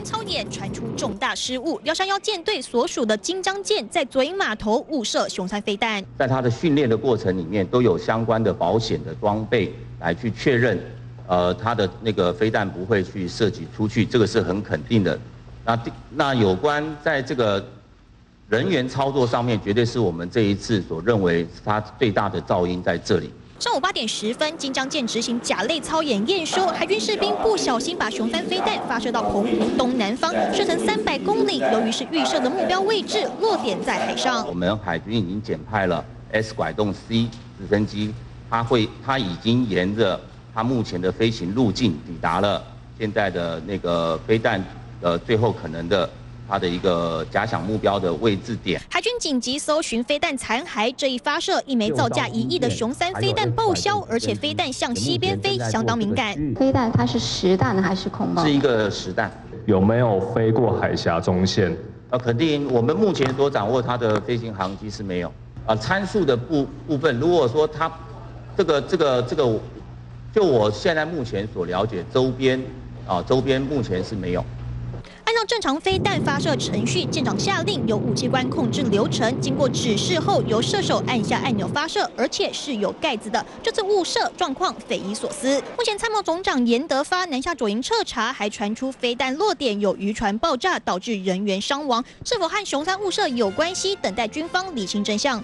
军操演传出重大失误，幺三幺舰队所属的金章舰在左营码头误射雄三飞弹。在它的训练的过程里面，都有相关的保险的装备来去确认，呃，它的那个飞弹不会去射击出去，这个是很肯定的。那那有关在这个人员操作上面，绝对是我们这一次所认为它最大的噪音在这里。上午八点十分，金章舰执行甲类操演验收，海军士兵不小心把雄三飞弹发射到澎湖东南方，射程三百公里。由于是预设的目标位置，落点在海上。我们海军已经减派了 S 拐动 C 直升机，它会，它已经沿着它目前的飞行路径抵达了现在的那个飞弹的最后可能的。它的一个假想目标的位置点。海军紧急搜寻飞弹残骸，这一发射，一枚造价一亿的雄三飞弹报销，而且飞弹向西边飞，相当敏感。飞弹它是实弹还是空包？是一个实弹。有没有飞过海峡中线？呃，肯定我们目前所掌握它的飞行航迹是没有。啊，参数的部部分，如果说它这个这个这个，就我现在目前所了解，周边啊周边目前是没有。正常飞弹发射程序，舰长下令由武器官控制流程，经过指示后由射手按下按钮发射，而且是有盖子的。这次误射状况匪夷所思。目前参谋总长严德发南下左营彻查，还传出飞弹落点有渔船爆炸导致人员伤亡，是否和雄三误射有关系？等待军方理清真相。